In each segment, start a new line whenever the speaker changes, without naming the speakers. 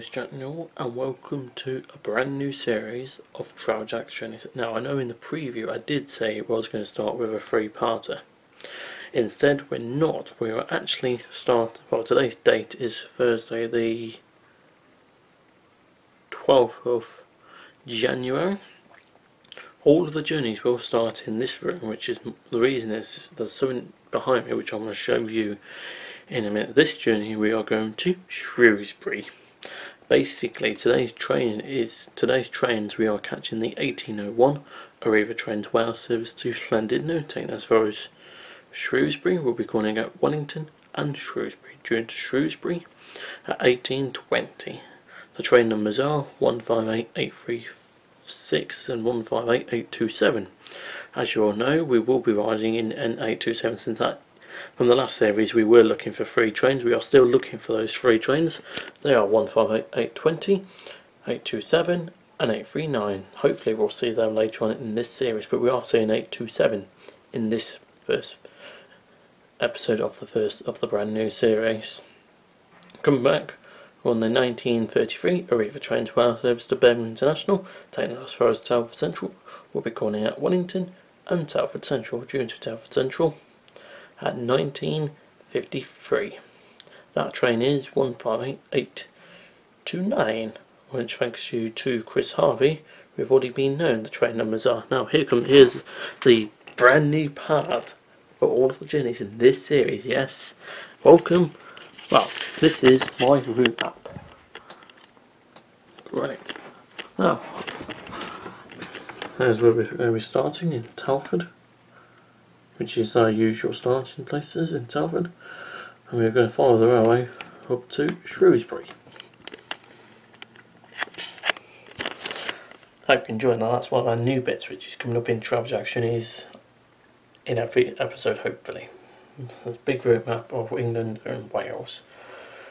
is Jack Newell and welcome to a brand new series of Travel Jack's Journeys. Now I know in the preview I did say it was going to start with a three-parter. Instead we're not, we are actually start, well today's date is Thursday the 12th of January. All of the journeys will start in this room which is, the reason is there's something behind me which I'm going to show you in a minute. This journey we are going to Shrewsbury. Basically today's train is today's trains we are catching the 1801 Arriva Trains Wales service to Llandudno taking as far as Shrewsbury. We'll be calling at Wellington and Shrewsbury. To Shrewsbury at 1820. The train numbers are 158836 and 158827. As you all know, we will be riding in N827 since that from the last series we were looking for free trains. We are still looking for those free trains. They are 158820, 827 and 839. Hopefully we'll see them later on in this series, but we are seeing 827 in this first episode of the first of the brand new series. Coming back on the 1933 Arriva Trains Wales service to Birmingham International, taking us as far as Telford Central. We'll be calling at Wellington and Telford Central, due to Telford Central at 1953. That train is 158829, which thanks you to Chris Harvey, we've already been known the train numbers are. Now here comes here's the brand new part for all of the journeys in this series, yes. Welcome. Well, this is my route map. Right. Now, there's where we're, starting in Telford which is our usual starting places in Telford and we're going to follow the railway up to Shrewsbury. Hope you enjoyed that. That's one of our new bits which is coming up in Travel Jack Journeys in every episode hopefully. There's a big route map of England and Wales.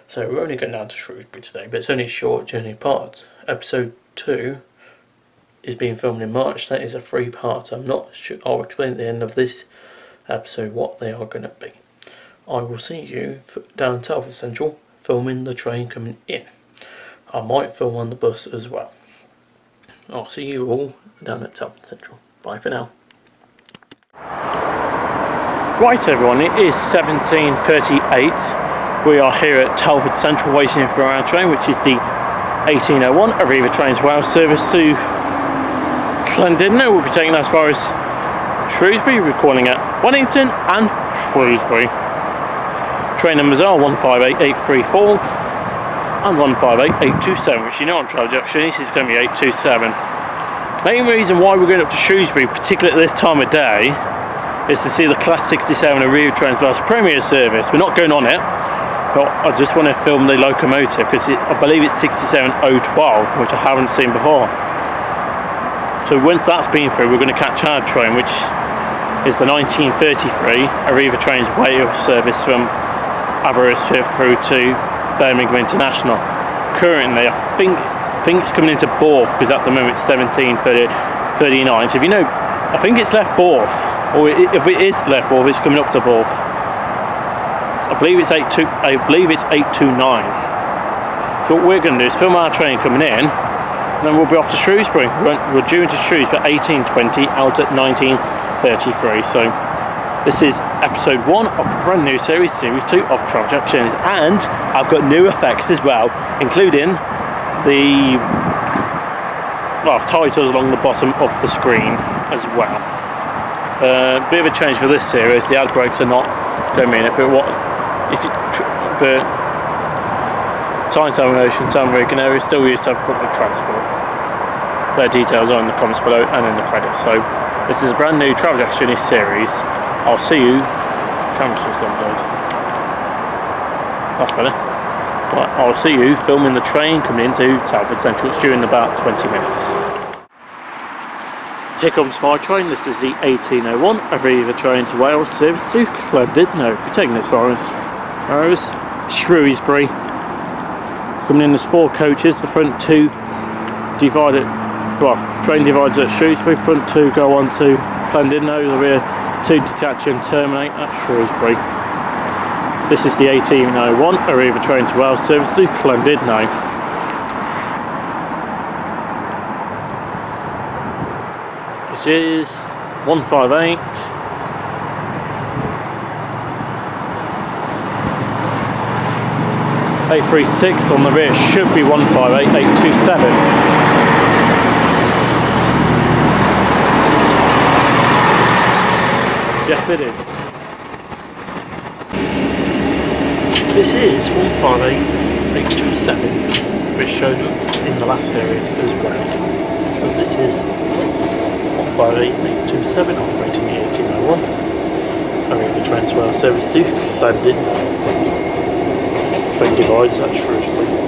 So we're only going down to Shrewsbury today, but it's only a short journey part. Episode 2 is being filmed in March. That is a free part. I'm not sure. I'll explain at the end of this episode what they are going to be. I will see you down at Telford Central filming the train coming in. I might film on the bus as well. I'll see you all down at Telford Central. Bye for now. Right everyone, it is 17.38. We are here at Telford Central waiting for our train which is the 1801 Arriva Trains Wales service to Llandudno. We'll be taking as far as Shrewsbury, we're calling at Wellington and Shrewsbury. Train numbers are 158834 and 158827, which you know on Travel Jack Journeys is going to be 827. Main reason why we're going up to Shrewsbury, particularly at this time of day, is to see the Class 67 Arriva Trains Wales Premier service. We're not going on it, but I just want to film the locomotive because I believe it's 67012, which I haven't seen before. So once that's been through, we're going to catch our train, which is the 1933 Arriva Trains Wales service from Aberystwyth through to Birmingham International. Currently, I think I think it's coming into Borth because at the moment it's 1739. So if you know, I think it's left Borth, or if it is left Borth, it's coming up to Borth. I believe it's 82. I believe it's 829. So what we're going to do is film our train coming in and then we'll be off to Shrewsbury. We're, we're due into Shrewsbury 1820 out at 1933. So this is episode one of a brand new series, series two of Travel Journeys, and I've got new effects as well, including the well titles along the bottom of the screen as well. Uh, bit of a change for this series. The ad breaks are not going mean it, but what if you but time termination, time and area still used to have public transport. Their details are in the comments below and in the credits. So this is a brand new Travel Journey series. I'll see you. Camera's just gone blurred. That's better. Right, I'll see you filming the train coming into Telford Central. It's due in about 20 minutes. Here comes my train. This is the 1801 Arriva train to Wales service to. We're taking this far as Shrewsbury Coming in, there's four coaches. The front two divided, well, train divides at Shrewsbury. Front two go on to Llandudno. The rear two detach and terminate at Shrewsbury. This is the 1801 Arriva Trains Wales service to Llandudno. Which is 158 836 on the rear should be 158 827 Yes, it is. This is 158827, which showed up in the last series as well. But this is 158827 operating the 1801. Arriva Trains Wales Service to Llandudno. Train divides at Shrewsbury.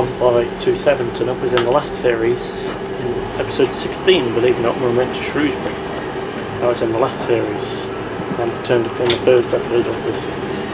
Time 15827 turned up was in the last series in episode 16 believe it or not when we went to Shrewsbury. That was in the last series and it's turned up in the first episode of this series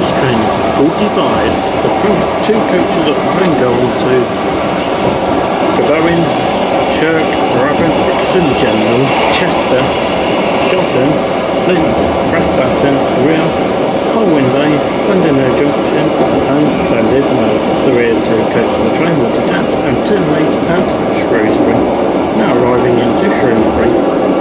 this train will divide the front two coaches of going to Gobowen, Chirk, Ruabon, Wrexham General, Chester, Shotton, Flint, Prestatyn, Rhyl, Colwyn Bay, Llandudno Junction and Llandudno. The rear two coaches of the train will detach and terminate at Shrewsbury. Now arriving into Shrewsbury.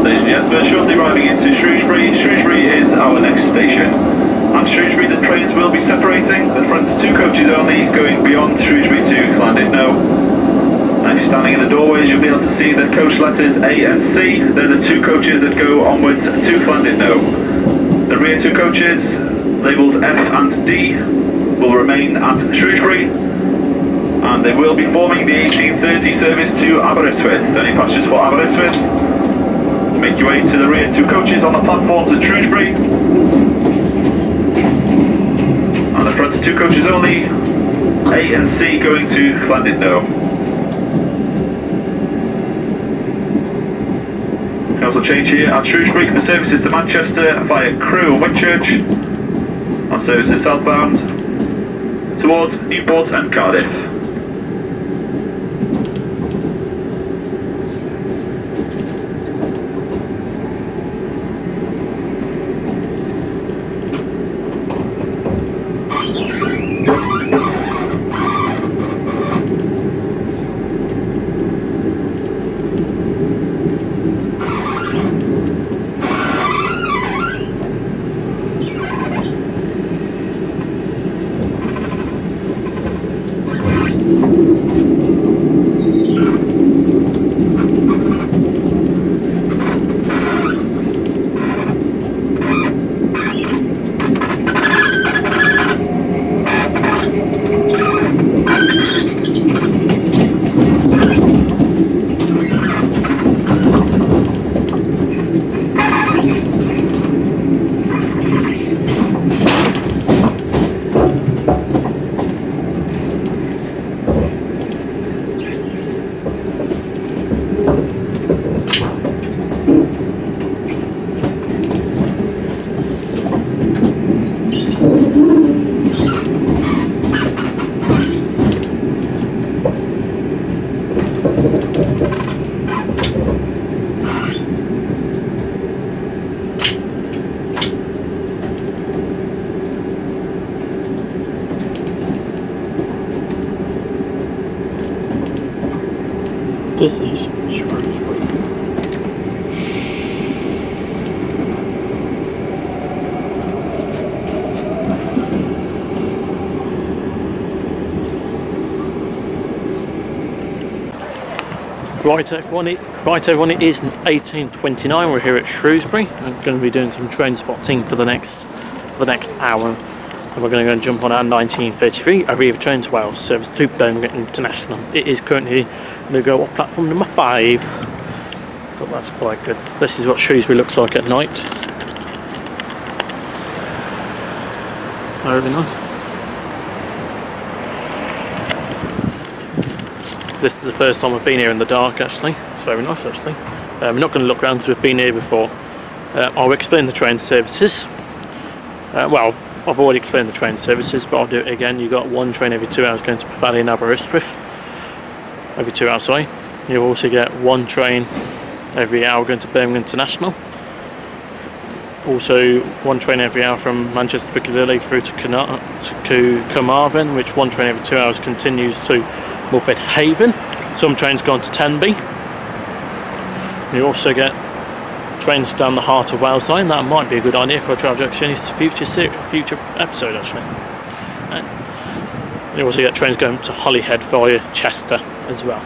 Ladies and gentlemen, shortly arriving into Shrewsbury. Shrewsbury is our next station. At Shrewsbury, the trains will be separating. The front two coaches only going beyond Shrewsbury to Llandudno. As you're standing in the doorways, you'll be able to see the coach letters A and C. They're the two coaches that go onwards to Llandudno. The rear two coaches, labelled F and D, will remain at Shrewsbury. And they will be forming the 1830 service to Aberystwyth. Any passengers for Aberystwyth? Make your way to the rear two coaches on the platforms at Shrewsbury. And the front two coaches only, A and C going to Llandudno. Can also change here at Shrewsbury for services to Manchester via Crewe and Whitchurch. On services southbound towards Newport and Cardiff.
Right everyone, it, right everyone, it is 1829. We're here at Shrewsbury. I'm going to be doing some train spotting for the next for the next hour. And we're going to go and jump on our 1933 Arriva Trains Wales service to Birmingham International. It is currently going to go off platform number five. But that's quite good. This is what Shrewsbury looks like at night. Very nice. This is the first time I've been here in the dark actually. It's very nice actually. Um, we're not going to look around because we've been here before. Uh, I'll explain the train services. Uh, well, I've already explained the train services, but I'll do it again. You've got one train every two hours going to Pavilion Aberystwyth. Every two hours, sorry. You also get one train every hour going to Birmingham International. Also, one train every hour from Manchester Piccadilly through to Carmarthen, which one train every two hours continues to Milford Haven. Some trains go on to Tenby. You also get trains down the Heart of Wales line. That might be a good idea for a Travel Jack Journeys future future episode, actually. Uh, you also get trains going to Holyhead via Chester as well.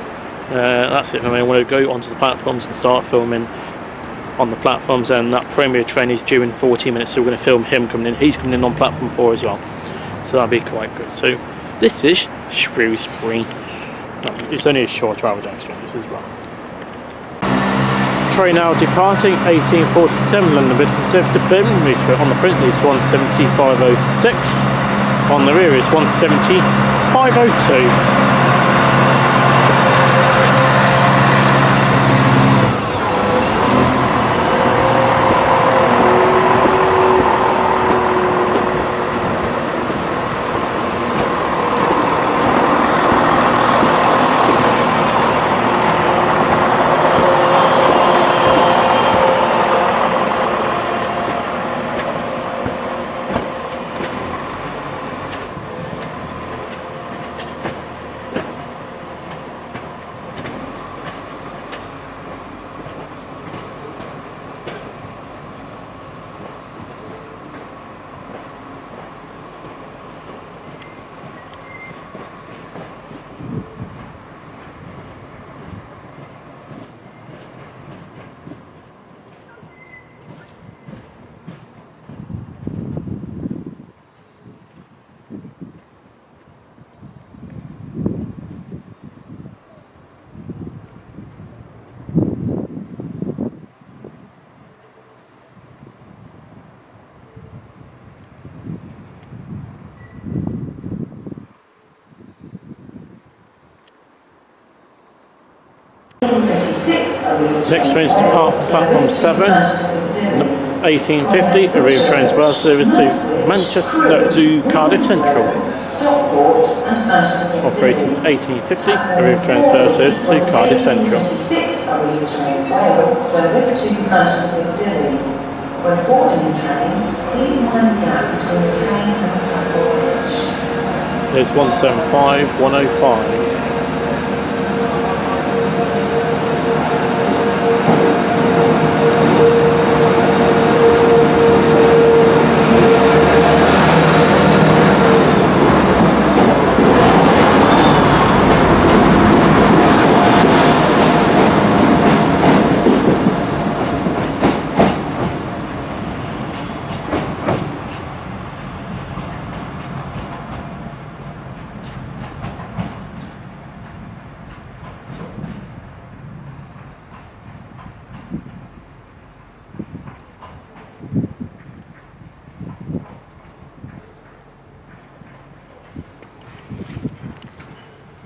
Uh, that's it for me. I want to go onto the platforms and start filming on the platforms and that premier train is due in 40 minutes so we're going to film him coming in. He's coming in on platform 4 as well. So that'll be quite good. So this is Shrewsbury It's only a short Travel Jack Journeys this as well. Train now departing 1847 London Bridge Conservative Birmingham on the front is 17506 on the rear is 17502 Next train to depart platform 7, 1850, Arriva Trains Wales Service to Manchester, no, to Cardiff Central. Operating 1850, Arriva Trains Wales Service to Cardiff Central. When boarding the train, please the train There's 175, 105.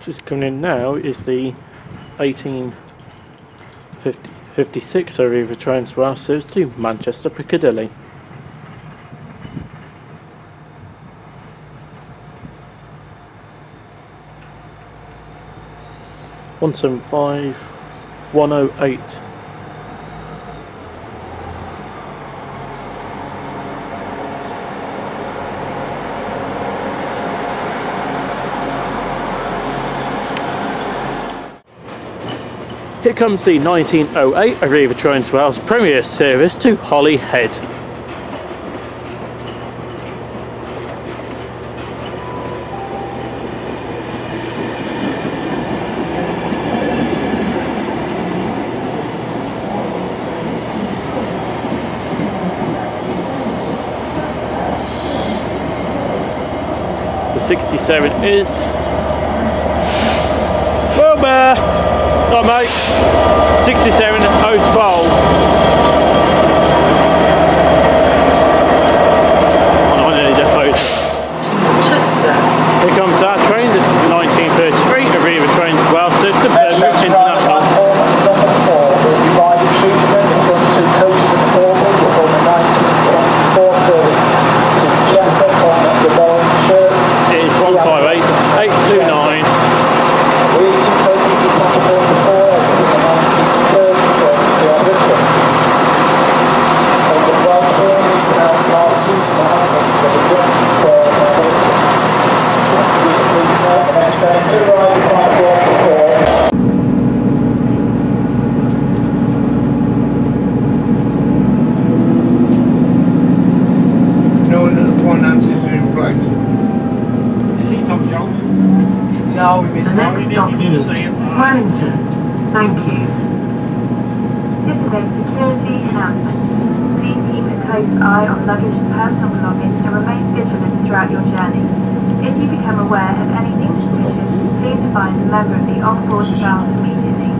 Just coming in now is the 1856 Arriva Trains Wales Service to Manchester Piccadilly. One seven five one oh eight Here comes the 1908 Arriva Trains Wales Premier service to Holyhead. The 67 is Wilbur. Right mate, 67 Oath Bowl. On any depot. Here comes our train, this is the 1933 Arriva train to Wellstead to Birmingham International. It is 158 829
No, we missed that. Wellington. Thank you. This is a security announcement. Please keep a close eye on luggage and personal belongings and remain vigilant throughout your journey. If you become aware of anything suspicious, please advise a member the on-board immediately.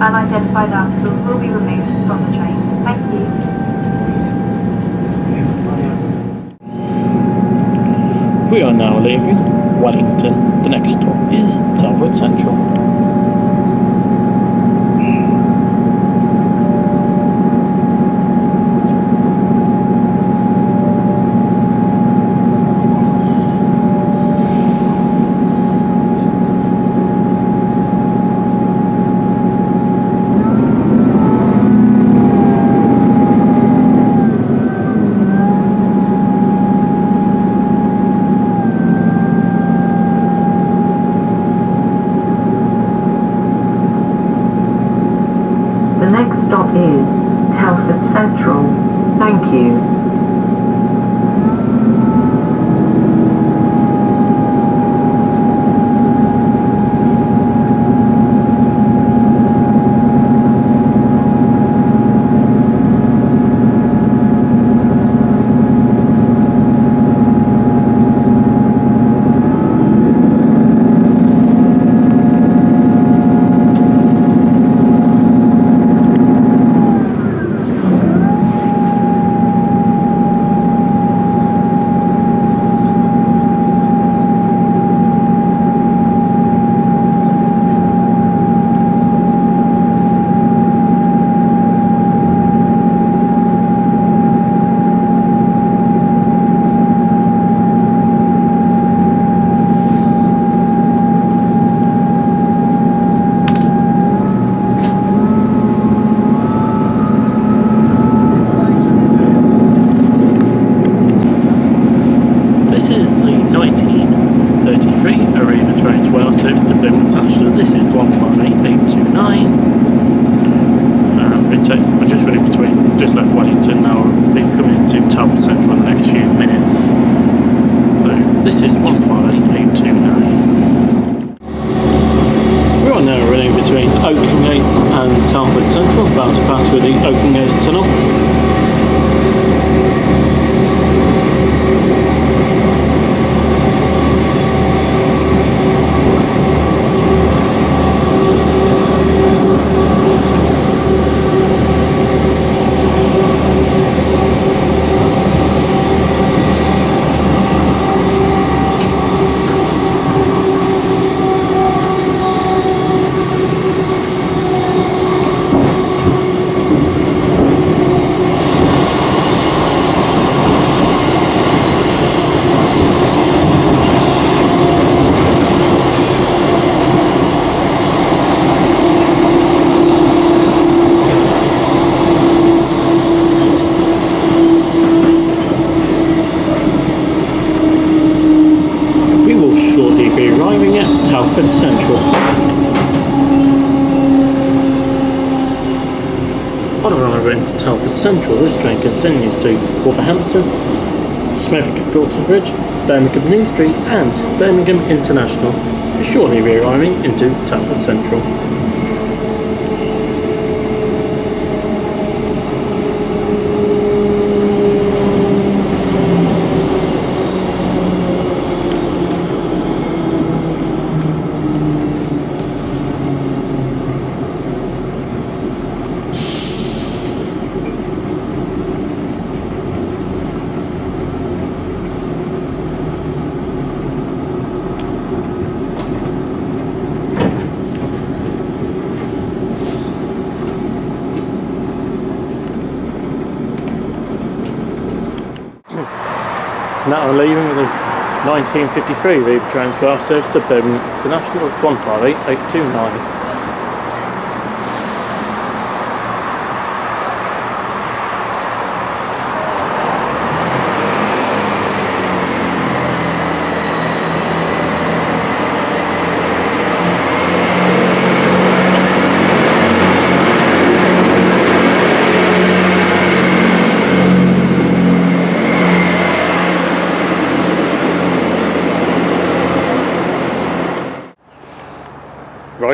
Unidentified articles will be removed from the train. Thank you.
We are now leaving Wellington. The next stop is Telford Central.
The next stop is Telford Central. Thank you.
This is the 1933 Arriva so service to Birmingham International. This is 118829. Um, we take, we're just running between, just left Wellington now, we'll be coming into Telford Central in the next few minutes. So this is 158829. We are now running between Oakengate and Telford Central, about to pass through the Oakengate Tunnel. We will shortly be arriving at Telford Central. On arrival into Telford Central, this train continues to Wolverhampton, Smethwick Galton Bridge, Birmingham New Street and Birmingham International, shortly be arriving into Telford Central. Now we're leaving with a 1953 Riva Trains Wales service to Birmingham International. It's 158829.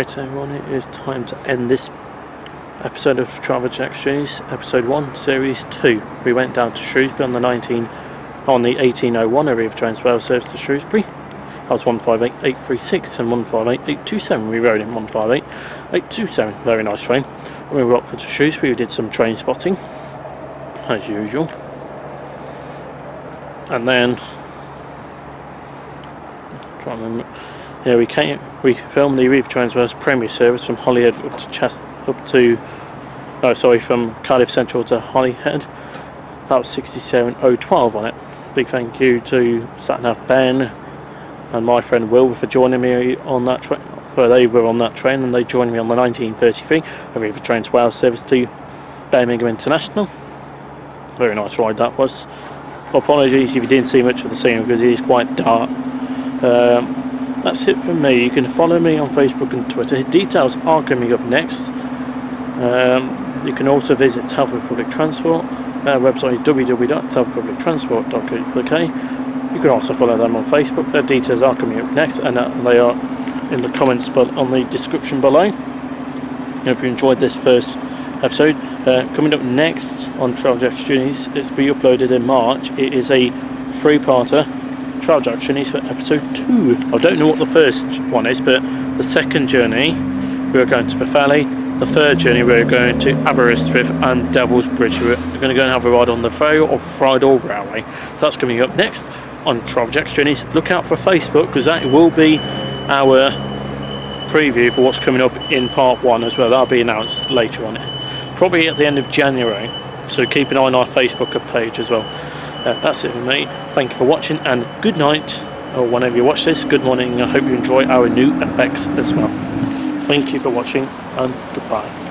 Everyone, it is time to end this episode of Travel Jack Journeys, episode 1, series 2. We went down to Shrewsbury on the 19 on the 1801 Arriva Trains Wales service to Shrewsbury That was 158836 and 158827. We rode in 158827. Very nice train. When we rocked to Shrewsbury, we did some train spotting, as usual. And then, trying to remember, yeah, we came, we filmed the Reef Trains Wales Premier Service from Holyhead up to Chest, up to, oh sorry, from Cardiff Central to Holyhead. That was 67012 on it. Big thank you to Satnav Ben and my friend Will for joining me on that train. Well, they were on that train and they joined me on the 1933 Arriva Trains Wales service to Birmingham International. Very nice ride that was. Apologies if you didn't see much of the scene because it is quite dark. Um, that's it from me. You can follow me on Facebook and Twitter. Details are coming up next. Um, you can also visit Telford Public Transport. Their website is www.telfordpublictransport.co.uk. You can also follow them on Facebook. Their details are coming up next and uh, they are in the comments but on the description below. I hope you enjoyed this first episode. Uh, coming up next on Traveljack Journeys, it's be uploaded in March. It is a three-parter Traveljack Journeys for episode two. I don't know what the first one is, but the second journey we are going to Pwllheli. The third journey we're going to Aberystwyth and Devil's Bridge. We're going to go and have a ride on the Vale of Rheidol Railway. That's coming up next on Traveljack Journeys. Look out for Facebook because that will be our preview for what's coming up in part one as well. That'll be announced later on, probably at the end of January. So keep an eye on our Facebook page as well. Uh, that's it for me. Thank you for watching and good night, or whenever you watch this, good morning. I hope you enjoy our new effects as well. Thank you for watching and goodbye.